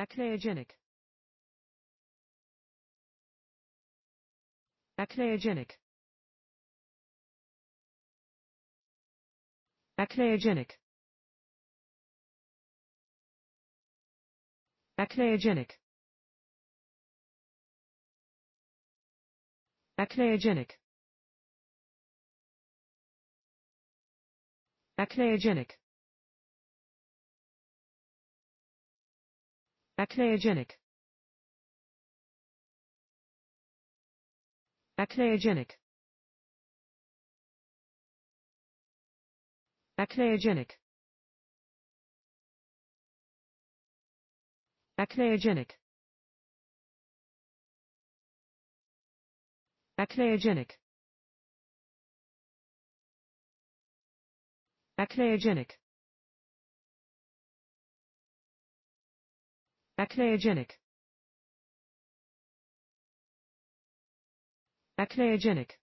Acneogenic. Acneogenic. Acneogenic. Acneogenic. Acneogenic. Acneogenic. Acneogenic. Acneogenic. Acneogenic. Acneogenic. Acneogenic. Acneogenic. Acneogenic. Acneogenic.